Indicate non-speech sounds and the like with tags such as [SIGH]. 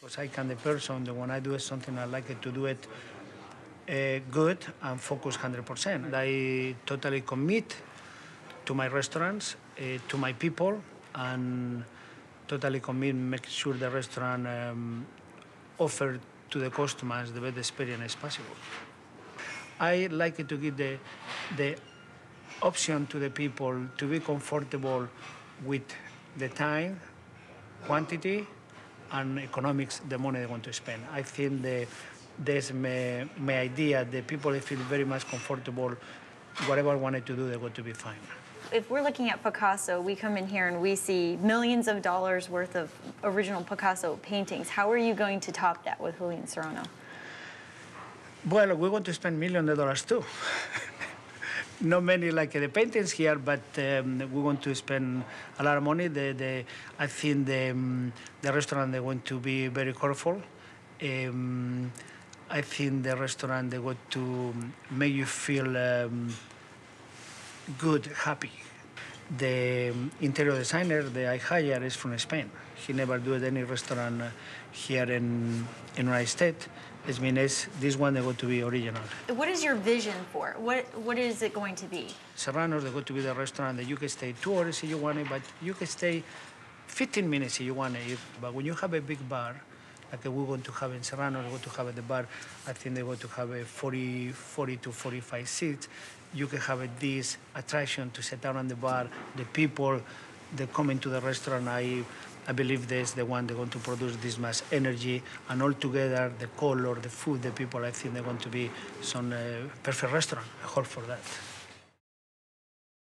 because I can the person that when I do something I like it to do it uh, good and focus 100%. I totally commit to my restaurants, uh, to my people, and totally commit make sure the restaurant um, offer to the customers the best experience possible. I like to give the the option to the people to be comfortable with the time, quantity, and economics, the money they want to spend. I think the, that's my, my idea. The people feel very much comfortable. Whatever I wanted to do, they're going to be fine. If we're looking at Picasso, we come in here and we see millions of dollars worth of original Picasso paintings. How are you going to top that with Julian Serrano? Well, we're going to spend millions of dollars too. [LAUGHS] Not many like the paintings here, but um, we want to spend a lot of money. The, the, I think the, um, the restaurant they want to be very colorful. Um, I think the restaurant they want to make you feel um, good, happy. The interior designer that I hired is from Spain. He never did any restaurant uh, here in in United States. It means this one they want to be original. What is your vision for it? What What is it going to be? Serrano's they go to be the restaurant that you can stay two hours if you want it, but you can stay 15 minutes if you want it. But when you have a big bar, like we're going to have in Serrano, we're going to have at the bar, I think they're going to have a 40, 40 to 45 seats. You can have a, this attraction to sit down on the bar. The people that come into the restaurant, I, I believe this the one they're going to produce this much energy and all together the color, the food, the people. I think they're going to be some uh, perfect restaurant. I hope for that.